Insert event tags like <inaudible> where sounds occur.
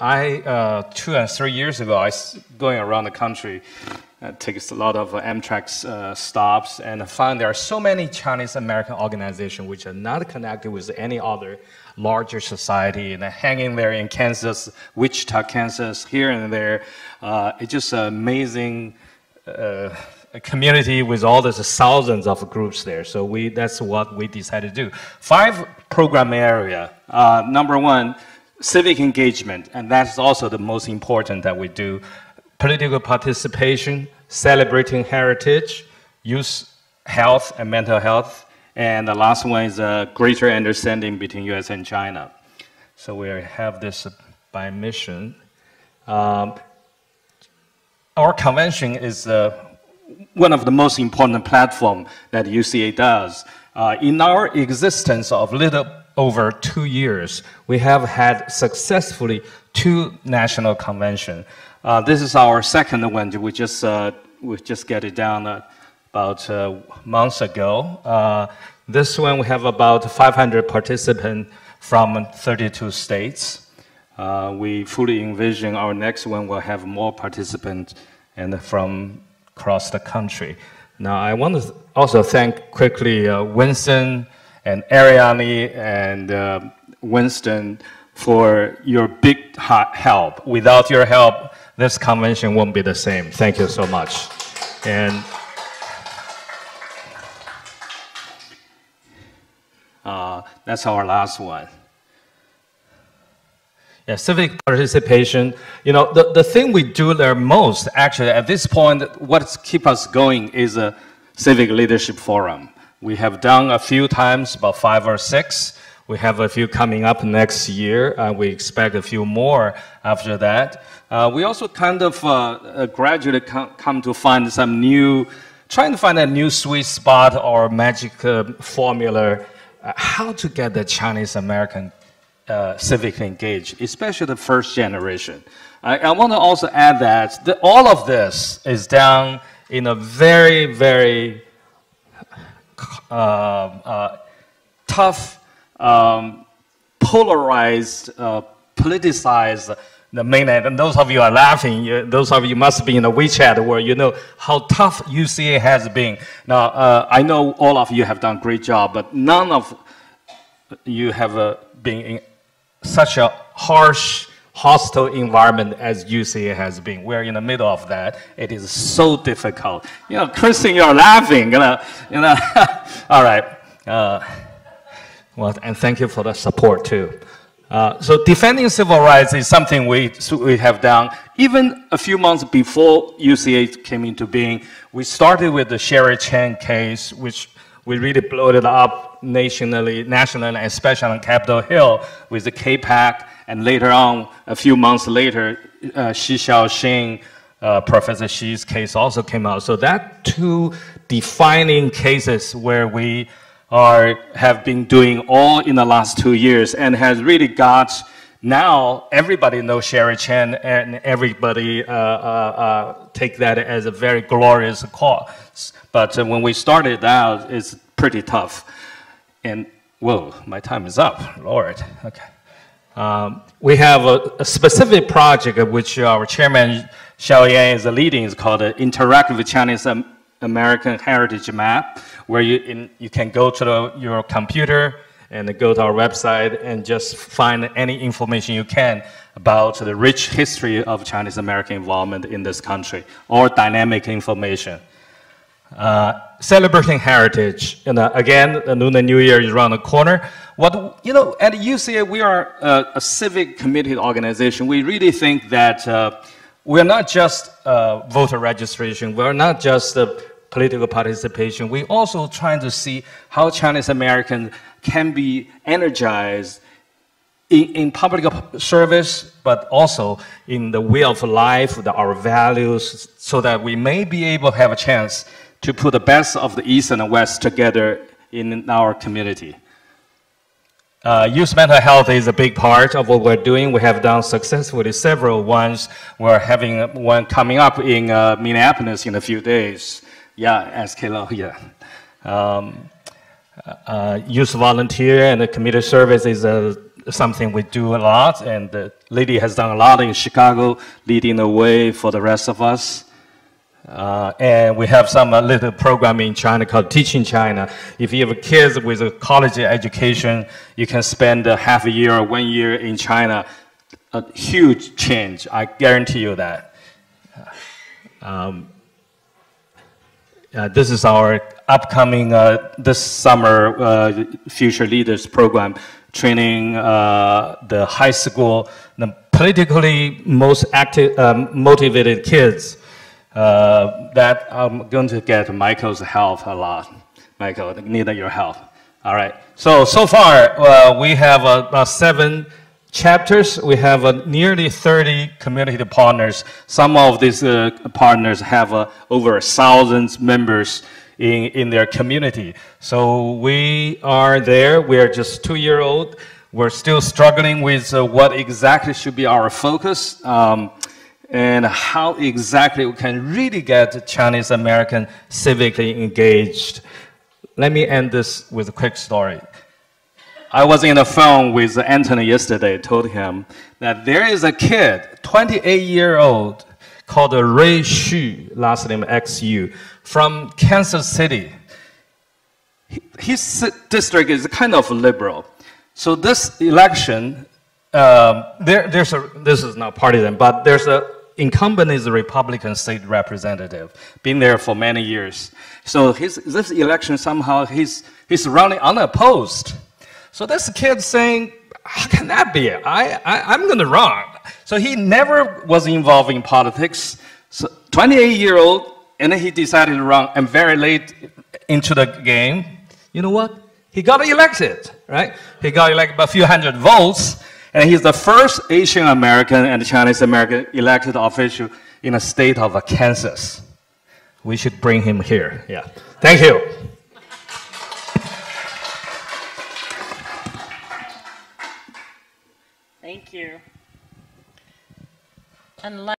I uh, two and three years ago, I was going around the country, uh, takes a lot of uh, Amtrak uh, stops, and I found there are so many Chinese American organizations which are not connected with any other larger society, and hanging there in Kansas, Wichita, Kansas, here and there. Uh, it's just amazing. Uh, community with all these thousands of groups there. So we, that's what we decided to do. Five program area. Number one, civic engagement, and that's also the most important that we do. Political participation, celebrating heritage, youth health and mental health, and the last one is a greater understanding between U.S. and China. So we have this by mission. Um, our convention is uh, one of the most important platform that UCA does. Uh, in our existence of little over two years, we have had successfully two national convention. Uh, this is our second one. We just uh, we just get it down uh, about uh, months ago. Uh, this one we have about 500 participants from 32 states. We fully envision our next one will have more participants and from across the country. Now, I want to also thank quickly uh, Winston and Ariane and uh, Winston for your big help. Without your help, this convention won't be the same. Thank you so much. And uh, that's our last one. Yeah, civic participation. You know, the, the thing we do there most, actually, at this point, what keeps us going is a civic leadership forum. We have done a few times, about five or six. We have a few coming up next year. Uh, we expect a few more after that. Uh, we also kind of uh, gradually come, come to find some new, trying to find a new sweet spot or magic uh, formula, uh, how to get the Chinese American uh, civically engaged, especially the first generation. I, I want to also add that the, all of this is done in a very, very uh, uh, tough, um, polarized, uh, politicized the mainland. And those of you are laughing, you, those of you must be in the WeChat where you know how tough UCA has been. Now, uh, I know all of you have done a great job, but none of you have uh, been in such a harsh, hostile environment as UCA has been. We're in the middle of that. It is so difficult. You know, Kristen, you're laughing. You know, you know. <laughs> All right. Uh, well, and thank you for the support too. Uh, so defending civil rights is something we, we have done. Even a few months before UCA came into being, we started with the Sherry Chen case, which we really blew it up nationally, nationally, especially on Capitol Hill with the KPAC, and later on, a few months later, uh, Xi Xiaoxing, uh, Professor Xi's case also came out. So that two defining cases where we are have been doing all in the last two years and has really got now everybody knows Sherry Chen and everybody uh, uh, uh, take that as a very glorious cause. But uh, when we started out, it's pretty tough. And whoa, my time is up, Lord. Okay. Um, we have a, a, specific project of which our chairman Xiao Yan is leading. It's called the Interactive Chinese American Heritage Map, where you, in, you can go to the, your computer and go to our website and just find any information you can about the rich history of Chinese American involvement in this country or dynamic information. Uh, celebrating heritage. And uh, again, the Lunar New Year is around the corner. What you know, at UCA, we are a, a civic committed organization. We really think that uh, we're not just uh, voter registration. We're not just political participation. We're also trying to see how Chinese Americans can be energized in, in, public service, but also in the way of life, the, our values, so that we may be able to have a chance to put the best of the East and the West together in our community. Uh, youth mental health is a big part of what we're doing. We have done successfully several ones. We're having one coming up in uh, Minneapolis in a few days. Yeah, SKLO, <laughs> yeah. Um, uh, youth volunteer and the community service is a something we do a lot, and uh, Lady has done a lot in Chicago, leading the way for the rest of us. Uh, and we have some uh, little program in China called Teaching China. If you have kids with a college education, you can spend a half a year or one year in China. A huge change, I guarantee you that. Um, uh, this is our upcoming uh, this summer uh, Future Leaders program, training uh, the high school, the politically most active, um, motivated kids. Uh, that I'm going to get Michael's help a lot. Michael, I need your help. All right. So so far uh, we have about seven chapters, we have uh, nearly 30 community partners. Some of these uh, partners have uh, over a thousand members in, in their community. So we are there. We are just two year old. We're still struggling with uh, what exactly should be our focus. Um, and how exactly we can really get Chinese American civically engaged. Let me end this with a quick story. I was in the phone with Anthony yesterday, told him that there is a kid, 28 year old, called Rui Xu, last name XU, from Kansas City. His district is kind of liberal. So this election, um, there, there's a, this is not partisan, but there's a incumbent is a Republican state representative, been there for many years. So his, this election somehow he's, he's running unopposed. So this kid saying, how can that be? I, I, am going to run. So he never was involved in politics. So 28 year old, and then he decided to run, and very late into the game, you know what? He got elected, right? He got elected by a few hundred votes, and he's the first Asian American and Chinese American elected official in the state of Kansas. We should bring him here. Yeah. Thank you. Thank you. Unless